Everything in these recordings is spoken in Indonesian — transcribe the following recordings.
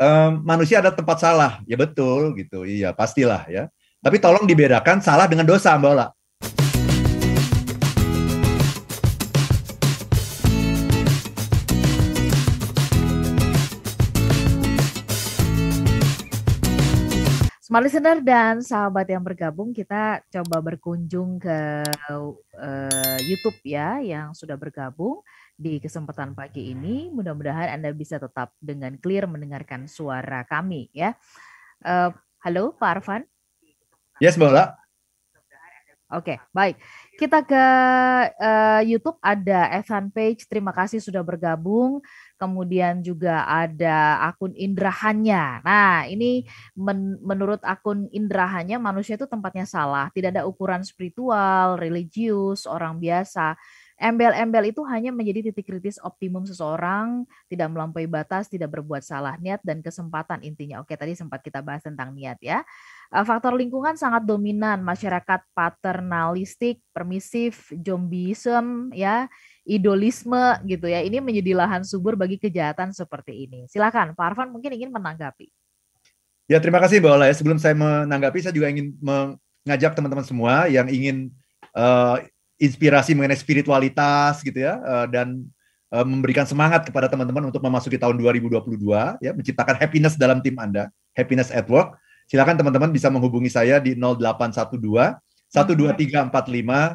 um, manusia ada tempat salah. Ya betul gitu. Iya, pastilah ya. Tapi tolong dibedakan salah dengan dosa, Mbak Ola. Smart listener dan sahabat yang bergabung, kita coba berkunjung ke uh, YouTube ya yang sudah bergabung di kesempatan pagi ini. Mudah-mudahan Anda bisa tetap dengan clear mendengarkan suara kami ya. Uh, halo Pak Arfan. Yes, Mbak Oke, baik. Kita ke uh, YouTube ada Evan Page. Terima kasih sudah bergabung. Kemudian juga ada akun Indrahanya. Nah, ini men menurut akun Indrahanya manusia itu tempatnya salah. Tidak ada ukuran spiritual, religius, orang biasa. Embel-embel itu hanya menjadi titik kritis optimum seseorang, tidak melampaui batas, tidak berbuat salah niat dan kesempatan intinya. Oke, tadi sempat kita bahas tentang niat ya. Eh, faktor lingkungan sangat dominan, masyarakat paternalistik, permisif, zombieism, ya, idolisme gitu ya. Ini menjadi lahan subur bagi kejahatan seperti ini. Silakan, Pak Arfan mungkin ingin menanggapi. Ya, terima kasih Mbak Ola ya. Sebelum saya menanggapi, saya juga ingin mengajak teman-teman semua yang ingin uh, inspirasi mengenai spiritualitas gitu ya uh, dan uh, memberikan semangat kepada teman-teman untuk memasuki tahun 2022 ya, menciptakan happiness dalam tim Anda, happiness at work silakan teman-teman bisa menghubungi saya di 0812 12345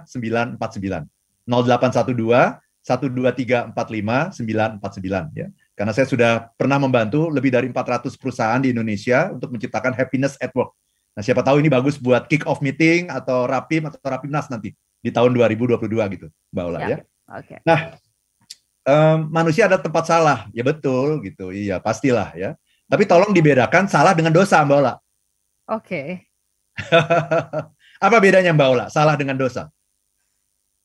949. 0812 12345 949 ya. Karena saya sudah pernah membantu lebih dari 400 perusahaan di Indonesia untuk menciptakan happiness at work. Nah, siapa tahu ini bagus buat kick off meeting atau rapim atau rapimnas nanti di tahun 2022 gitu, Mbak Ola ya. ya. Okay. Nah, um, manusia ada tempat salah, ya betul gitu, iya pastilah ya. Tapi tolong dibedakan salah dengan dosa, Mbak Ola. Oke. Apa bedanya Mbak Ola? Salah dengan dosa?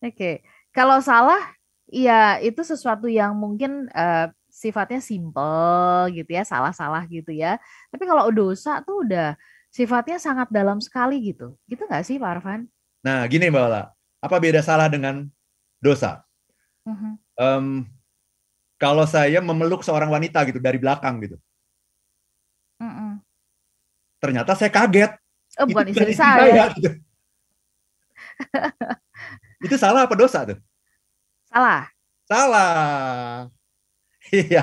Oke. Kalau salah, ya itu sesuatu yang mungkin uh, sifatnya simple gitu ya, salah-salah gitu ya. Tapi kalau dosa tuh udah sifatnya sangat dalam sekali gitu. Gitu nggak sih Pak Arfan? Nah, gini Mbak Ola. Apa beda salah dengan dosa? Uh-huh. Um, kalau saya memeluk seorang wanita gitu dari belakang gitu, uh-uh ternyata saya kaget. Oh, bukan itu istri saya. saya gitu. itu salah apa dosa tuh? Salah. Salah. Iya.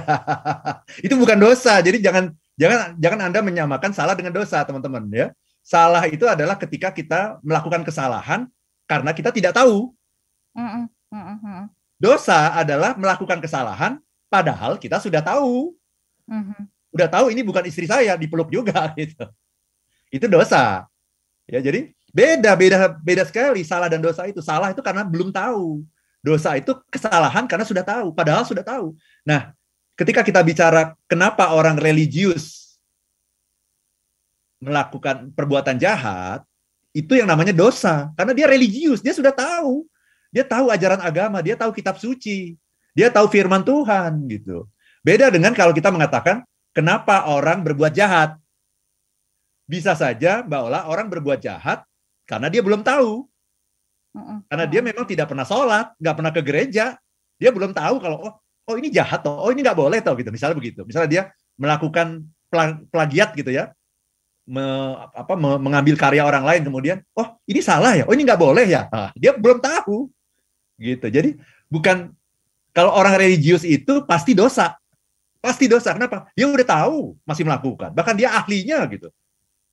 itu bukan dosa. Jadi jangan jangan jangan Anda menyamakan salah dengan dosa, teman-teman ya. Salah itu adalah ketika kita melakukan kesalahan karena kita tidak tahu. Mm -mm. Dosa adalah melakukan kesalahan padahal kita sudah tahu. Mm -hmm. Udah tahu ini bukan istri saya, dipeluk juga gitu itu dosa. Ya, jadi beda beda beda sekali salah dan dosa itu. Salah itu karena belum tahu. Dosa itu kesalahan karena sudah tahu, padahal sudah tahu. Nah, ketika kita bicara kenapa orang religius melakukan perbuatan jahat, itu yang namanya dosa. Karena dia religius, dia sudah tahu. Dia tahu ajaran agama, dia tahu kitab suci, dia tahu firman Tuhan gitu. Beda dengan kalau kita mengatakan kenapa orang berbuat jahat bisa saja Mbak Ola orang berbuat jahat karena dia belum tahu. Karena dia memang tidak pernah sholat, nggak pernah ke gereja, dia belum tahu kalau oh oh ini jahat toh, oh ini nggak boleh toh gitu. Misalnya begitu. Misalnya dia melakukan plagiat gitu ya, me, apa, me, mengambil karya orang lain kemudian oh ini salah ya, oh ini nggak boleh ya. Nah, dia belum tahu gitu. Jadi bukan kalau orang religius itu pasti dosa, pasti dosa. Kenapa? Dia udah tahu masih melakukan, bahkan dia ahlinya gitu.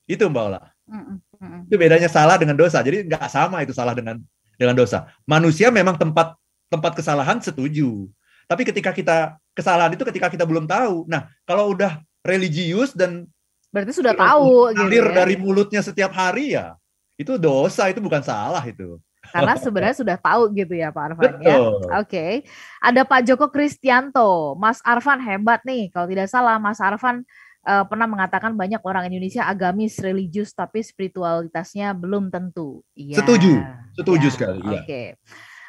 Itu Mbak Ola. Mm -mm. Itu bedanya salah dengan dosa. Jadi nggak sama itu salah dengan dengan dosa. Manusia memang tempat tempat kesalahan setuju. Tapi ketika kita kesalahan itu ketika kita belum tahu. Nah, kalau udah religius dan berarti sudah tahu gitu ya. dari mulutnya setiap hari ya, itu dosa, itu bukan salah itu. Karena sebenarnya sudah tahu gitu ya Pak Arfan ya. Oke. Okay. Ada Pak Joko Kristianto. Mas Arfan hebat nih. Kalau tidak salah Mas Arfan uh, pernah mengatakan banyak orang Indonesia agamis, religius, tapi spiritualitasnya belum tentu. Ya. Setuju, setuju ya. sekali. Oke. Okay.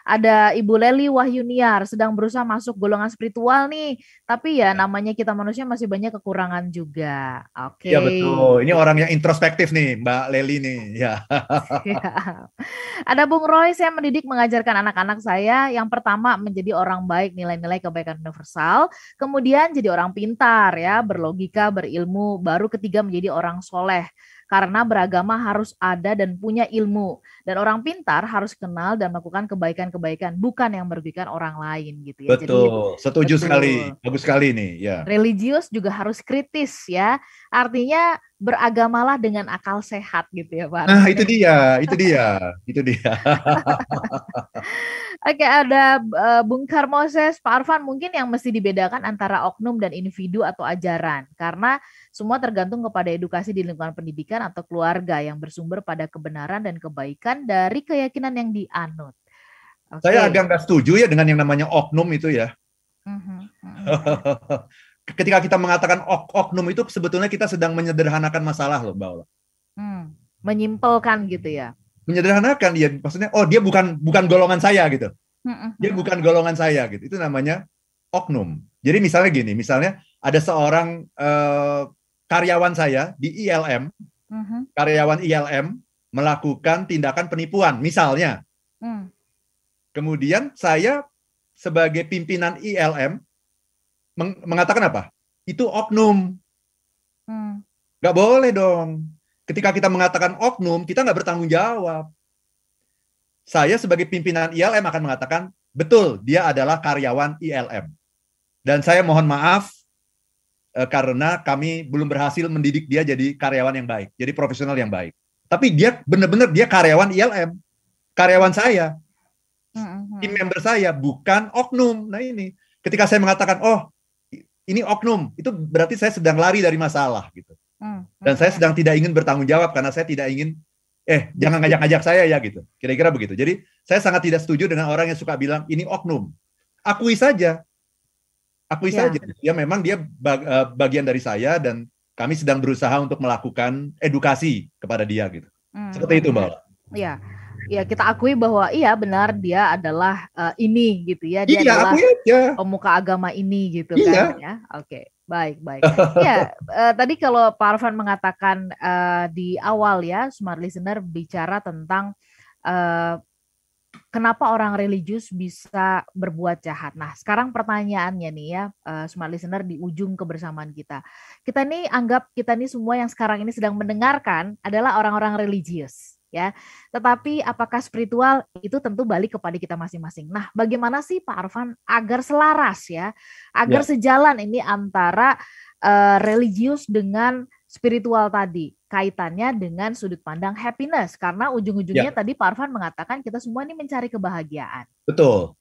Ada Ibu Leli Wahyuniar sedang berusaha masuk golongan spiritual nih, tapi ya namanya kita manusia masih banyak kekurangan juga. Oke. Iya betul. Ini orang yang introspektif nih, Mbak Leli nih. Ya. ya. Ada Bung Roy, saya mendidik mengajarkan anak-anak saya yang pertama menjadi orang baik, nilai-nilai kebaikan universal, kemudian jadi orang pintar ya, berlogika, berilmu, baru ketiga menjadi orang soleh karena beragama harus ada dan punya ilmu dan orang pintar harus kenal dan melakukan kebaikan-kebaikan bukan yang merugikan orang lain gitu ya. Betul, Jadi, setuju betul. sekali, bagus sekali nih ya. Religius juga harus kritis ya, artinya beragamalah dengan akal sehat gitu ya Pak. Nah itu dia, itu dia, itu dia. Oke ada uh, Bung Karmoses, Pak Arfan mungkin yang mesti dibedakan antara oknum dan individu atau ajaran karena semua tergantung kepada edukasi di lingkungan pendidikan atau keluarga yang bersumber pada kebenaran dan kebaikan dari keyakinan yang dianut. Okay. Saya agak nggak setuju ya dengan yang namanya oknum itu ya. Mm-hmm. Ketika kita mengatakan ok oknum itu sebetulnya kita sedang menyederhanakan masalah loh, Mbak Ola. Hmm. Menyimpelkan gitu ya. Menyederhanakan ya maksudnya oh dia bukan bukan golongan saya gitu. Mm-hmm. Dia bukan golongan saya gitu. Itu namanya oknum. Jadi misalnya gini, misalnya ada seorang uh, karyawan saya di ILM, uh-huh. Mm-hmm. karyawan ILM melakukan tindakan penipuan, misalnya. Uh. Kemudian saya sebagai pimpinan ILM meng- mengatakan apa? Itu oknum. Uh. Gak boleh dong. Ketika kita mengatakan oknum, kita nggak bertanggung jawab. Saya sebagai pimpinan ILM akan mengatakan, betul, dia adalah karyawan ILM. Dan saya mohon maaf uh, karena kami belum berhasil mendidik dia jadi karyawan yang baik, jadi profesional yang baik. Tapi dia benar-benar dia karyawan ILM, karyawan saya, mm-hmm. tim member saya, bukan oknum. Nah ini, ketika saya mengatakan, oh ini oknum, itu berarti saya sedang lari dari masalah gitu. Mm-hmm. Dan saya sedang tidak ingin bertanggung jawab karena saya tidak ingin, eh jangan ngajak-ngajak saya ya gitu. Kira-kira begitu. Jadi saya sangat tidak setuju dengan orang yang suka bilang ini oknum. Akui saja, akui ya. saja ya memang dia eh, bagian dari saya dan kami sedang berusaha untuk melakukan edukasi kepada dia gitu hmm. seperti itu mbak Iya ya kita akui bahwa iya benar dia adalah uh, ini gitu ya dia iya, adalah aja. pemuka agama ini gitu iya. kan ya oke baik baik ya uh, tadi kalau Pak Arfan mengatakan uh, di awal ya smart listener bicara tentang uh, kenapa orang religius bisa berbuat jahat? Nah, sekarang pertanyaannya nih ya, uh, smart listener di ujung kebersamaan kita. Kita nih anggap kita nih semua yang sekarang ini sedang mendengarkan adalah orang-orang religius ya. Tetapi apakah spiritual itu tentu balik kepada kita masing-masing. Nah, bagaimana sih Pak Arfan agar selaras ya, agar ya. sejalan ini antara uh, religius dengan spiritual tadi kaitannya dengan sudut pandang happiness karena ujung-ujungnya ya. tadi Pak Arfan mengatakan kita semua ini mencari kebahagiaan. Betul.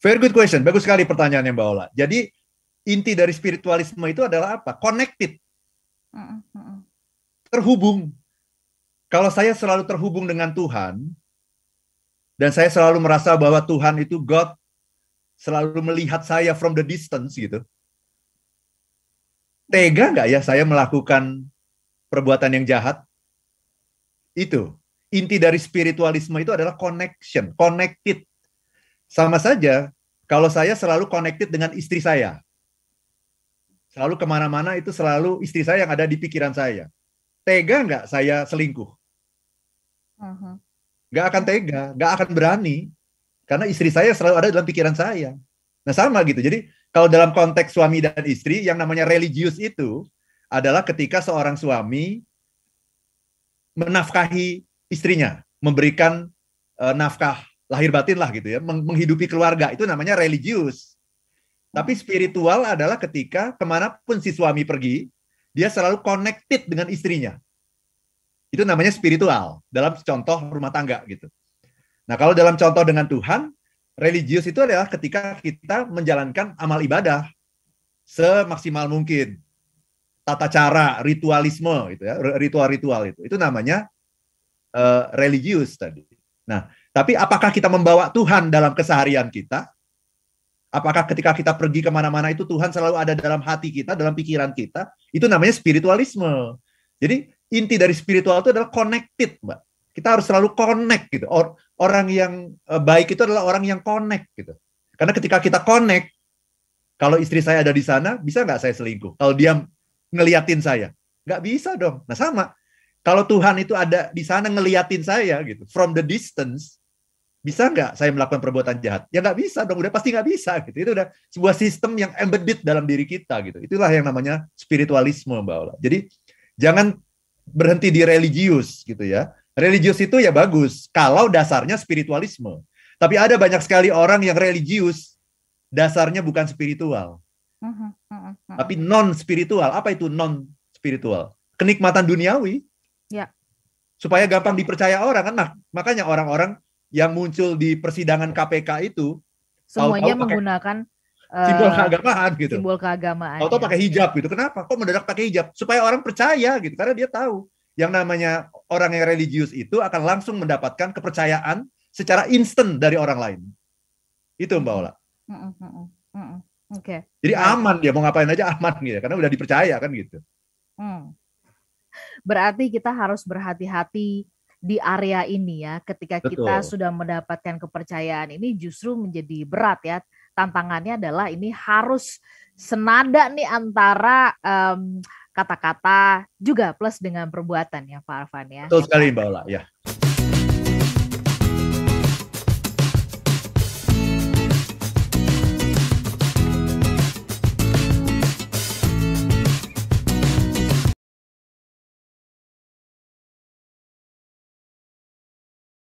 Very good question. Bagus sekali pertanyaannya Mbak Ola. Jadi inti dari spiritualisme itu adalah apa? Connected. Terhubung. Kalau saya selalu terhubung dengan Tuhan dan saya selalu merasa bahwa Tuhan itu God selalu melihat saya from the distance gitu tega nggak ya saya melakukan perbuatan yang jahat? Itu. Inti dari spiritualisme itu adalah connection, connected. Sama saja kalau saya selalu connected dengan istri saya. Selalu ke mana-mana itu selalu istri saya yang ada di pikiran saya. Tega nggak saya selingkuh? Uh-huh. Nggak akan tega, nggak akan berani. Karena istri saya selalu ada dalam pikiran saya. Nah sama gitu. Jadi kalau dalam konteks suami dan istri, yang namanya religius itu adalah ketika seorang suami menafkahi istrinya, memberikan uh, nafkah lahir batin lah gitu ya, menghidupi keluarga itu namanya religius. Tapi spiritual adalah ketika ke mana pun si suami pergi, dia selalu connected dengan istrinya. Itu namanya spiritual dalam contoh rumah tangga gitu. Nah kalau dalam contoh dengan Tuhan, religius itu adalah ketika kita menjalankan amal ibadah semaksimal mungkin. Tata cara, ritualisme itu ya, ritual-ritual itu. Itu namanya uh, religius tadi. Nah, tapi apakah kita membawa Tuhan dalam keseharian kita? Apakah ketika kita pergi ke mana-mana itu Tuhan selalu ada dalam hati kita, dalam pikiran kita? Itu namanya spiritualisme. Jadi inti dari spiritual itu adalah connected, Mbak. Kita harus selalu connect gitu. Or, orang yang uh, baik itu adalah orang yang connect gitu. Karena ketika kita connect, kalau istri saya ada di sana, bisa nggak saya selingkuh? Kalau dia ngeliatin saya, nggak bisa dong. Nah sama, kalau Tuhan itu ada di sana ngeliatin saya gitu, from the distance, bisa nggak saya melakukan perbuatan jahat? Ya nggak bisa dong, udah pasti nggak bisa gitu. Itu udah sebuah sistem yang embedded dalam diri kita gitu. Itulah yang namanya spiritualisme, Mbak Ola. Jadi jangan berhenti di religius gitu ya. Religius itu ya bagus kalau dasarnya spiritualisme. Tapi ada banyak sekali orang yang religius dasarnya bukan spiritual. Uh-huh, uh-huh, uh-huh. Tapi non spiritual. Apa itu non spiritual? Kenikmatan duniawi. Ya. Supaya gampang dipercaya orang kan. Nah, makanya orang-orang yang muncul di persidangan KPK itu semuanya tahu menggunakan simbol uh, keagamaan gitu. Simbol keagamaan. Atau ya. pakai hijab gitu. Kenapa? Kok mendadak pakai hijab? Supaya orang percaya gitu. Karena dia tahu yang namanya orang yang religius itu akan langsung mendapatkan kepercayaan secara instan dari orang lain. Itu Mbak Ola. Mm Oke. Okay. Jadi aman dia mau ngapain aja aman gitu karena udah dipercaya kan gitu. Hmm. Berarti kita harus berhati-hati di area ini ya ketika Betul. kita sudah mendapatkan kepercayaan ini justru menjadi berat ya tantangannya adalah ini harus senada nih antara um, kata-kata juga plus dengan perbuatan ya Pak Arfan ya. Betul sekali Mbak Ola ya.